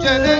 Yeah.